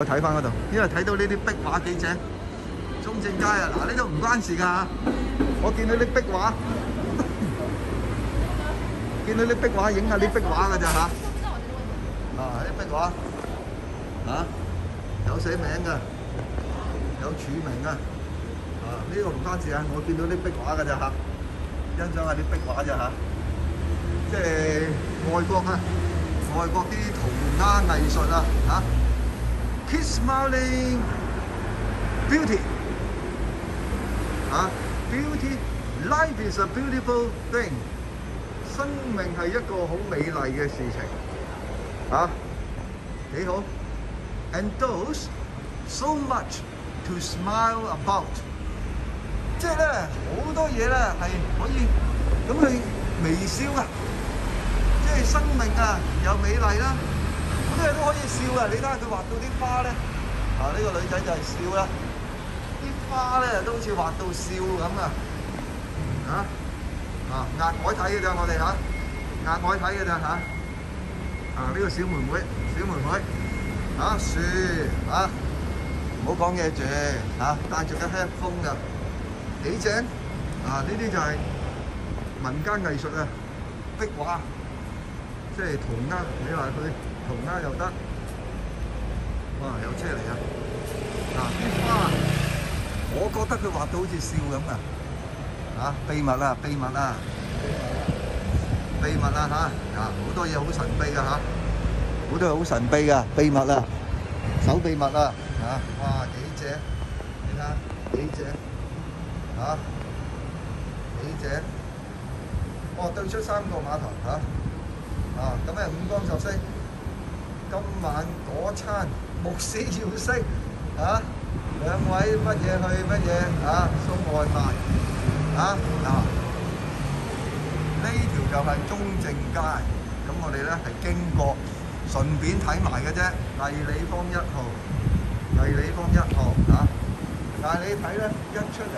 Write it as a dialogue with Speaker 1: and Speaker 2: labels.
Speaker 1: 我睇翻嗰度，因为睇到呢啲壁画几正。中正街啊，嗱呢度唔关事噶。我见到啲壁画，见到啲壁画影下啲壁画噶咋吓。啊，啲壁畫嚇有写名噶，有署名啊。啊，呢個唔关事啊，我见到啲壁画噶咋吓，欣赏下啲壁画咋吓。即系外国啊，外国啲涂鸦艺术啊吓。Keep smiling, beauty. 啊，beauty, life is a beautiful thing. 生命系一个好美丽嘅事情。啊，几好。And those so much to smile about。即系咧，好多嘢咧系可以咁去微笑啊！即系生命啊，又美丽啦。好 咩都可以笑啊！你睇下佢畫到啲花咧，啊呢、個女仔就係笑啦，啲花咧都好似畫到笑咁啊！啊啊額外睇嘅咋我哋嚇，額外睇嘅咋嚇。啊呢、個小妹妹，小妹妹，啊樹啊，唔好講嘢住嚇，戴住個 headphone 㗎，幾正啊！呢啲就係民間藝術啊，壁畫，即係塗鴉，你話佢。塗鴉又得，哇！有車嚟啊！嗱，啲花，我覺得佢畫到好似笑咁啊！啊，秘密啊，秘密啊，秘密啊嚇！啊，好多嘢好神秘噶嚇，好多嘢好神秘噶，秘密啊，手秘密啊！啊，哇，幾正！你睇下幾正嚇，幾正！哦，對出三個碼頭嚇，啊，啊咁咧五光十色。今晚嗰餐牧師要識啊！兩位乜嘢去乜嘢啊？送外賣啊！嗱，呢條就係中正街，咁我哋咧係經過，順便睇埋嘅啫。麗里坊一號，麗里坊一號啊！但係你睇咧，一出嚟。